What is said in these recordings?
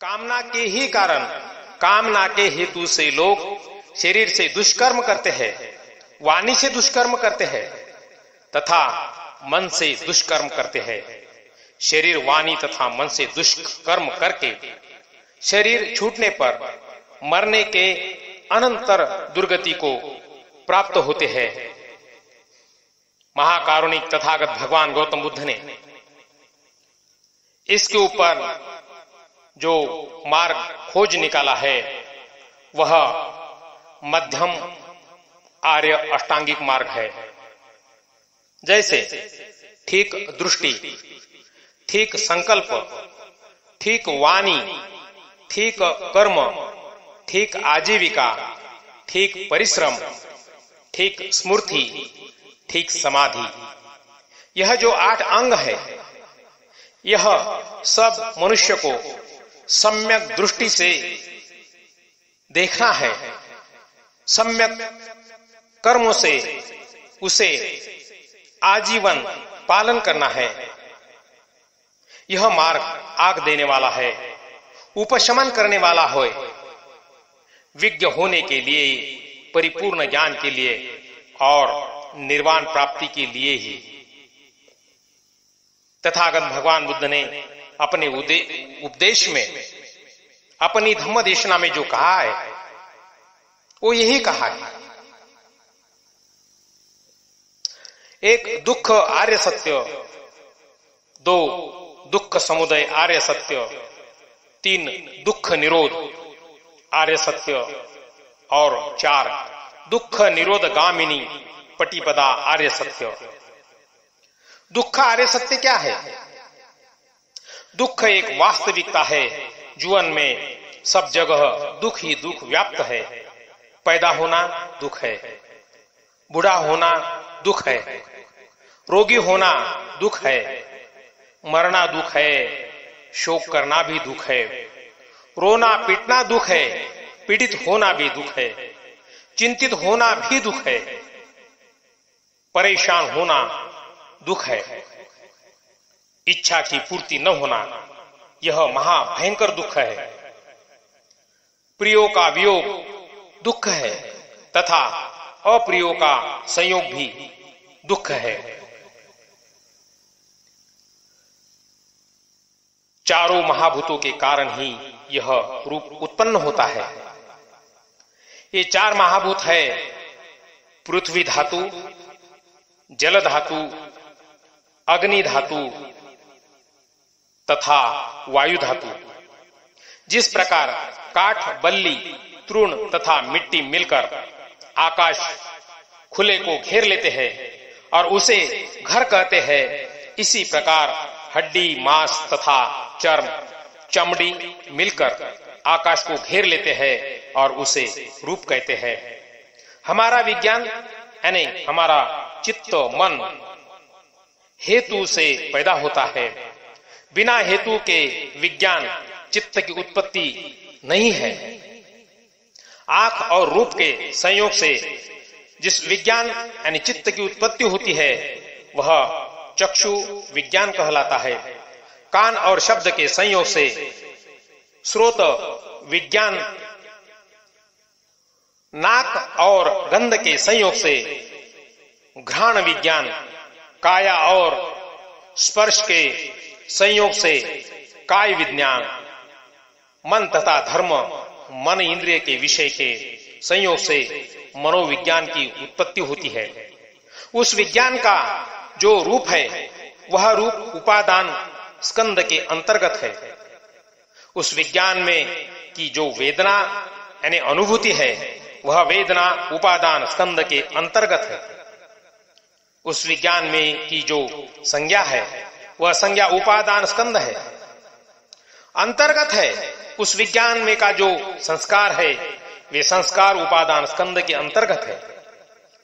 कामना के ही कारण, कामना के हेतु से लोग शरीर से दुष्कर्म करते हैं, वाणी से दुष्कर्म करते हैं, तथा मन से दुष्कर्म करते हैं। शरीर, वाणी तथा मन से दुष्कर्म करके शरीर छूटने पर मरने के अनंतर दुर्गति को प्राप्त होते हैं। महाकारुणिक तथागत भगवान गौतम बुद्ध ने इसके ऊपर जो मार्ग खोज निकाला है, वह मध्यम आर्य अष्टांगिक मार्ग है। जैसे ठीक दृष्टि, ठीक संकल्प, ठीक वाणी, ठीक कर्म, ठीक आजीविका, ठीक परिश्रम, ठीक स्मृति, ठीक समाधि। यह जो आठ अंग है, यह सब मनुष्य को सम्यक दृष्टि से देखना है। सम्यक कर्मों से उसे आजीवन पालन करना है। यह मार्ग आग देने वाला है, उपशमन करने वाला हो। विज्ञ होने के लिए, परिपूर्ण ज्ञान के लिए और निर्वाण प्राप्ति के लिए ही। तथागत भगवान बुद्ध ने अपने उपदेश में, अपनी धम्म देशना में जो कहा है, वो यही कहा है। एक दुख आर्य सत्य, दो दुख समुदय आर्य सत्य, तीन दुख निरोध आर्य सत्य, और चार दुख निरोध गामिनी पटिपदा आर्य सत्य। दुख आर्य सत्य क्या है? दुख एक वास्तविकता है। जीवन में सब जगह दुख ही दुख व्याप्त है। पैदा होना दुख है। बूढ़ा होना दुख है। रोगी होना दुख है। मरना दुख है। शोक करना भी दुख है। रोना पीटना दुख है। पीड़ित होना भी दुख है। चिंतित होना भी दुख है। परेशान होना दुख है। इच्छा की पूर्ति न होना, यह महाभयंकर दुख है। प्रियो का वियोग दुख है, तथा अप्रियो का संयोग भी दुख है। चारों महाभूतों के कारण ही यह रूप उत्पन्न होता है। ये चार महाभूत है, पृथ्वी धातु, जल धातु, अग्नि धातु तथा वायु धातु जिस प्रकार काठ, बल्ली, तृण तथा मिट्टी मिलकर आकाश खुले को घेर लेते हैं और उसे घर कहते हैं, इसी प्रकार हड्डी, मांस तथा चर्म, चमड़ी मिलकर आकाश को घेर लेते हैं और उसे रूप कहते हैं। हमारा विज्ञान, यानी हमारा चित्त, मन हेतु से पैदा होता है। बिना हेतु के विज्ञान चित्त की उत्पत्ति नहीं है। आँख और रूप के संयोग से जिस विज्ञान, यानी चित्त की उत्पत्ति होती है, वह चक्षु विज्ञान कहलाता है। कान और शब्द के संयोग से स्रोत विज्ञान नाक और गंध के संयोग से घ्राण विज्ञान, काया और स्पर्श के संयोग से काय विज्ञान? मन तथा धर्म, मन इंद्रिय के विषय के संयोग से मनोविज्ञान की उत्पत्ति होती है। उस विज्ञान का जो रूप है, वह रूप उपादान स्कंद के अंतर्गत है। उस विज्ञान में की जो वेदना, यानी अनुभूति है, वह वेदना उपादान स्कंद के अंतर्गत है। उस विज्ञान में की जो संज्ञा है वह संज्ञा उपादान स्कंद है। अंतर्गत है उस विज्ञान में का जो संस्कार है, वे संस्कार उपादान स्कंद के अंतर्गत है।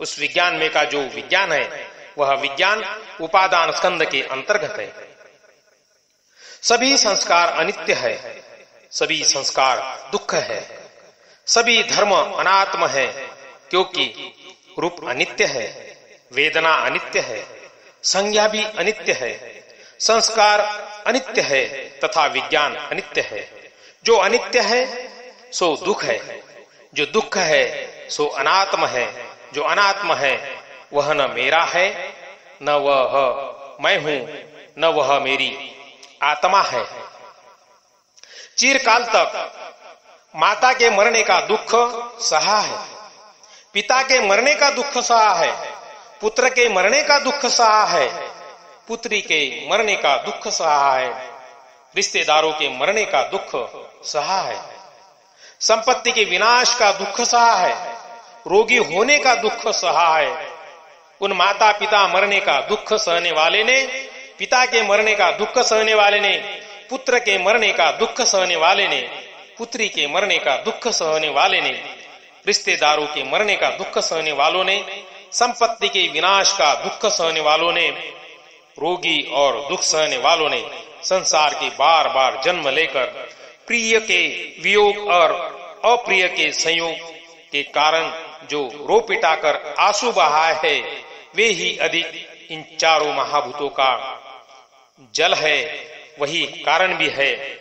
उस विज्ञान में का जो विज्ञान है, वह विज्ञान उपादान स्कंद के अंतर्गत है। सभी संस्कार अनित्य है, सभी संस्कार दुख है, सभी धर्म अनात्म है, क्योंकि रूप अनित्य है, वेदना अनित्य है, संज्ञा भी अनित्य है। संस्कार अनित्य है तथा विज्ञान अनित्य है। जो अनित्य है, सो दुख है। जो दुख है, सो अनात्म है। जो अनात्म है, वह न मेरा है, न वह मैं हूँ, न वह मेरी आत्मा है। चिरकाल तक माता के मरने का दुख सहा है। पिता के मरने का दुख सहा है। पुत्र के मरने का दुख सहा है। पुत्री के मरने का दुख सहा है रिश्तेदारों के मरने का दुख सहा है संपत्ति के विनाश का दुख सहा है रोगी होने का दुख सहा है उन माता पिता मरने का दुख सहने वाले ने पिता के मरने का दुख सहने वाले ने पुत्र के मरने का दुख सहने वाले ने पुत्री के मरने का दुख सहने वाले ने रिश्तेदारों के मरने का दुख सहने वालों ने संपत्ति के विनाश का दुख सहने वालों ने रोगी और दुख सहने वालों ने संसार के बार बार जन्म लेकर प्रिय के वियोग और अप्रिय के संयोग के कारण जो रो पिटाकर आँसू बहाए है, वे ही अधिक इन चारों महाभूतों का जल है, वही कारण भी है।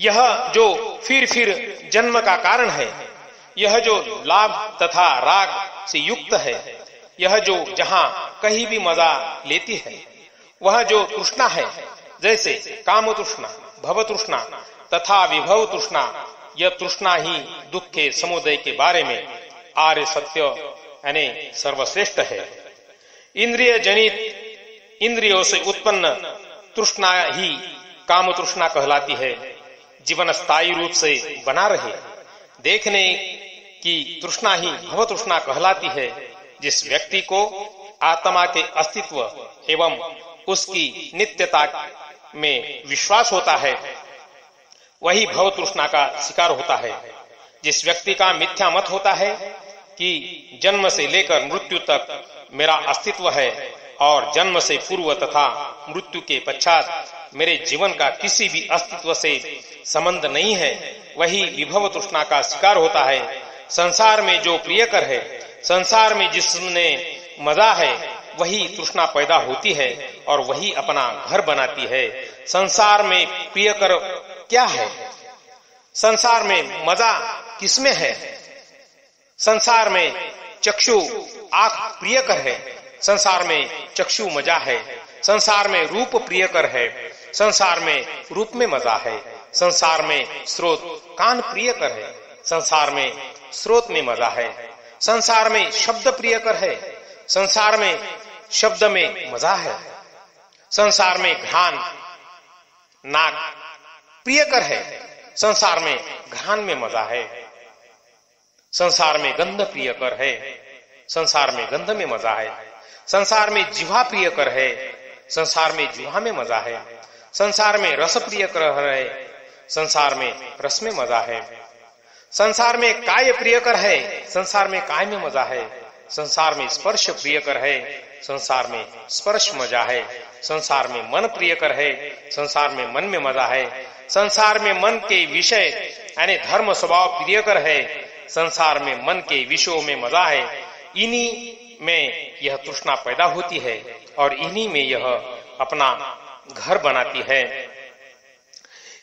यह जो फिर फिर जन्म का कारण है, यह जो लाभ तथा राग से युक्त है यह जो जहाँ कहीं भी मज़ा लेती है, वह जो तृष्णा है, जैसे काम तृष्णा भव तृष्णा तथा विभव तृष्णा यह तृष्णा ही दुख के समुदय के बारे में आर्य सत्य, यानी सर्वश्रेष्ठ है। इंद्रिय जनित इंद्रियों से उत्पन्न तृष्णा ही काम तृष्णा कहलाती है जीवन स्थायी रूप से बना रहे। देखने की तृष्णा ही भव तृष्णा कहलाती है जिस व्यक्ति को आत्मा के अस्तित्व एवं उसकी नित्यता में विश्वास होता है, वही भव तृष्णा का शिकार होता है। जिस व्यक्ति का मिथ्या मत होता है कि जन्म से लेकर मृत्यु तक मेरा अस्तित्व है और जन्म से पूर्व तथा मृत्यु के पश्चात मेरे जीवन का किसी भी अस्तित्व से संबंध नहीं है, वही विभव तृष्णा का शिकार होता है। संसार में जो प्रियकर है संसार में जिसने मज़ा है, वही तृष्णा पैदा होती है और वही अपना घर बनाती है। संसार में प्रियकर क्या है? संसार में मज़ा किसमें है? संसार में चक्षु आँख प्रियकर है। संसार में चक्षु मज़ा है। संसार में रूप प्रियकर है। संसार में रूप में मज़ा है। संसार में स्रोत कान प्रियकर है। संसार में स्रोत में मज़ा है। संसार में शब्द प्रियकर है संसार में शब्द में मज़ा है संसार में घान नाक प्रियकर है संसार में घान में मज़ा है संसार में गंध प्रियकर है संसार में गंध में मज़ा है संसार में जिहा प्रियकर है संसार में जिहा में मज़ा है संसार में रस प्रियकर है संसार में रस में मज़ा है संसार में काय प्रियकर है? संसार में काय में मज़ा है? संसार में स्पर्श प्रियकर है? संसार में स्पर्श मज़ा है? संसार में मन प्रियकर है? संसार में मन में मज़ा है? संसार में मन के विषय, यानी धर्म स्वभाव प्रियकर है? संसार में मन के विषयों में मज़ा है? इन्हीं में यह तृष्णा पैदा होती है और इन्हीं में यह अपना घर बनाती है।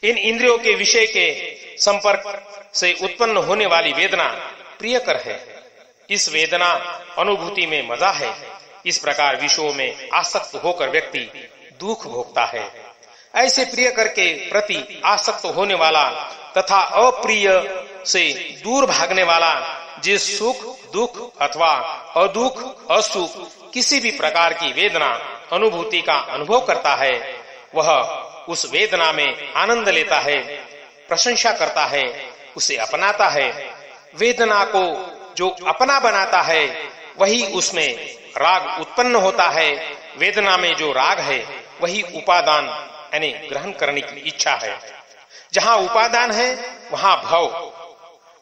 इन इंद्रियों के विषय के संपर्क से उत्पन्न होने वाली वेदना प्रियकर है। इस वेदना अनुभूति में मज़ा है। इस प्रकार विषयों में आसक्त होकर व्यक्ति दुख भोगता है। ऐसे प्रिय कर के प्रति आसक्त होने वाला तथा अप्रिय से दूर भागने वाला जिस सुख, दुख अथवा अदुख, असुख किसी भी प्रकार की वेदना अनुभूति का अनुभव करता है, वह उस वेदना में आनंद लेता है प्रशंसा करता है, उसे अपनाता है। वेदना को जो अपना बनाता है, वही उसमें राग उत्पन्न होता है। वेदना में जो राग है, वही उपादान, यानी ग्रहण करने की इच्छा है। जहाँ उपादान है, वहाँ भव।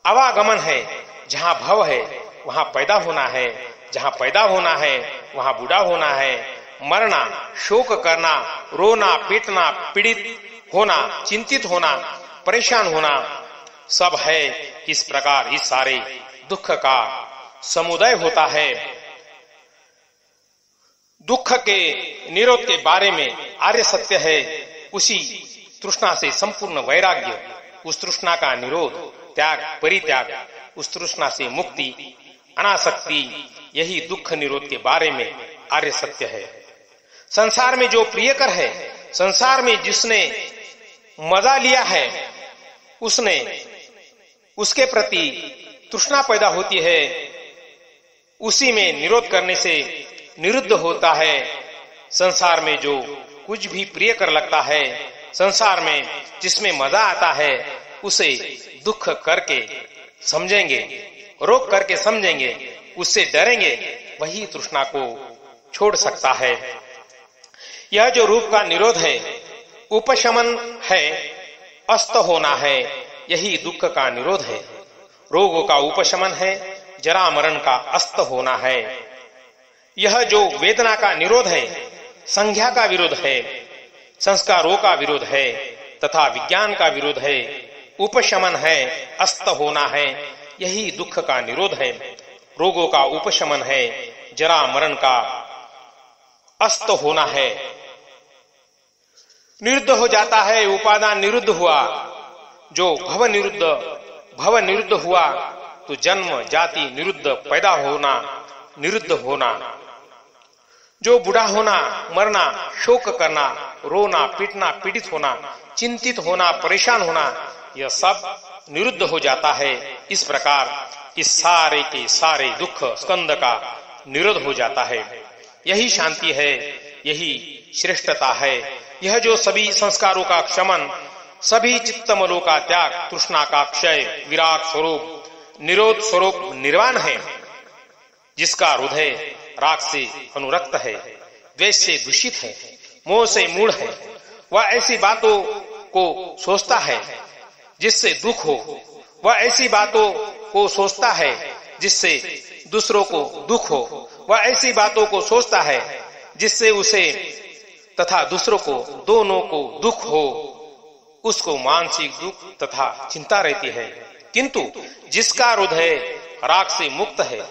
आवागमन है, जहाँ भव है, वहाँ पैदा होना है। जहाँ पैदा होना है, वहाँ बूढ़ा होना है। मरना, शोक करना, रोना, पीटना, पीड़ित होना, चिंतित होना परेशान होना सब है इस प्रकार इस सारे दुख का समुदाय होता है। दुख के निरोध के बारे में आर्य सत्य है, उसी तृष्णा से संपूर्ण वैराग्य, उस तृष्णा का निरोध, त्याग, परित्याग, उस तृष्णा से मुक्ति, अनासक्ति, यही दुख निरोध के बारे में आर्य सत्य है। संसार में जो प्रियकर है, संसार में जिसने मज़ा लिया है उसने, उसके प्रति तृष्णा पैदा होती है। उसी में निरोध करने से निरुद्ध होता है। संसार में जो कुछ भी प्रिय कर लगता है, संसार में जिसमें मज़ा आता है, उसे दुख करके समझेंगे रोक करके समझेंगे, उससे डरेंगे, वही तृष्णा को छोड़ सकता है। यह जो रूप का निरोध है, उपशमन है अस्त होना है, यही दुख का निरोध है। रोगों का उपशमन है जरा मरण का अस्त होना है। यह जो वेदना का निरोध है, संज्ञा का विरोध है, संस्कारों का विरोध है, तथा विज्ञान का विरोध है, उपशमन है, अस्त होना है, यही दुख का निरोध है। रोगों का उपशमन है जरा मरण का अस्त होना है। निरुद्ध हो जाता है उपादान निरुद्ध हुआ। जो भव निरुद्ध भव निरुद्ध हुआ तो जन्म, जाति निरुद्ध, पैदा होना, निरुद्ध होना। जो बुढ़ा होना, मरना, शोक करना, रोना, पीटना, पीड़ित होना, चिंतित होना, परेशान होना, यह सब निरुद्ध हो जाता है। इस प्रकार इस सारे के सारे दुख, स्कंद का निरुद्ध हो जाता है। यही शांति है, यही श्रेष्ठता है यह जो सभी संस्कारों का क्षमन, सभी चित्तमलों का त्याग, तृष्णा का क्षय, विराट स्वरूप, निरोध स्वरूप निर्वाण है, जिसका हृदय राग से अनुरक्त है, द्वेष से दूषित है, मोह से मूड है, वह ऐसी बातों को सोचता है जिससे दुख हो, वह ऐसी बातों को सोचता है जिससे दूसरों को दुख हो, वह ऐसी बातों को सोचता है जिससे उसे तथा दूसरों को, दोनों को दुख हो, उसको मानसिक दुख तथा चिंता रहती है। किंतु जिसका हृदय राग से मुक्त है,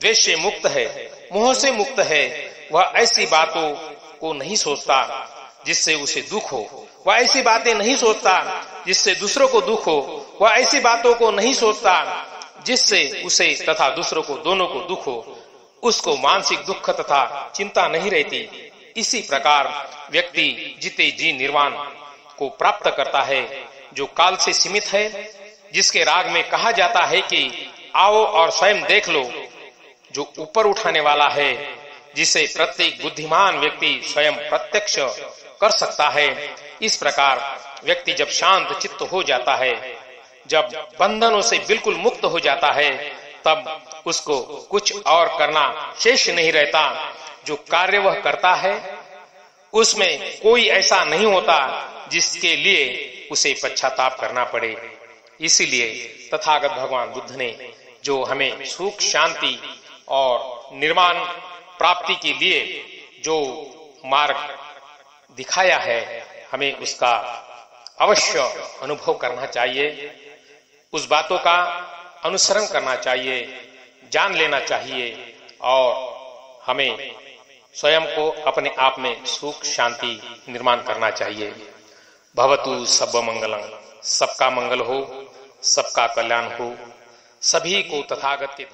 द्वेष से मुक्त है, मोह से मुक्त है, वह ऐसी बातों को नहीं सोचता जिससे उसे दुख हो। वह ऐसी बातें नहीं सोचता जिससे दूसरों को दुख हो। वह ऐसी बातों को नहीं सोचता जिससे उसे तथा दूसरों को, दोनों को दुख हो। उसको मानसिक दुख तथा चिंता नहीं रहती। इसी प्रकार व्यक्ति जीते जी निर्वाण को प्राप्त करता है, जो काल से सीमित है, जिसके राग में कहा जाता है कि आओ और स्वयं देख लो, जो ऊपर उठाने वाला है, जिसे प्रत्येक बुद्धिमान व्यक्ति स्वयं प्रत्यक्ष कर सकता है। इस प्रकार व्यक्ति जब शांत चित्त हो जाता है, जब बंधनों से बिल्कुल मुक्त हो जाता है, तब उसको कुछ और करना शेष नहीं रहता। जो कार्य वह करता है, उसमें कोई ऐसा नहीं होता जिसके लिए उसे पश्चाताप करना पड़े। इसीलिए तथागत भगवान बुद्ध ने जो हमें सुख, शांति और निर्माण प्राप्ति के लिए जो मार्ग दिखाया है, हमें उसका अवश्य अनुभव करना चाहिए। उस बातों का अनुसरण करना चाहिए, जान लेना चाहिए और हमें स्वयं को अपने आप में सुख, शांति निर्माण करना चाहिए। भवतु सब मंगलम। सबका मंगल हो, सबका कल्याण हो। सभी को तथागत के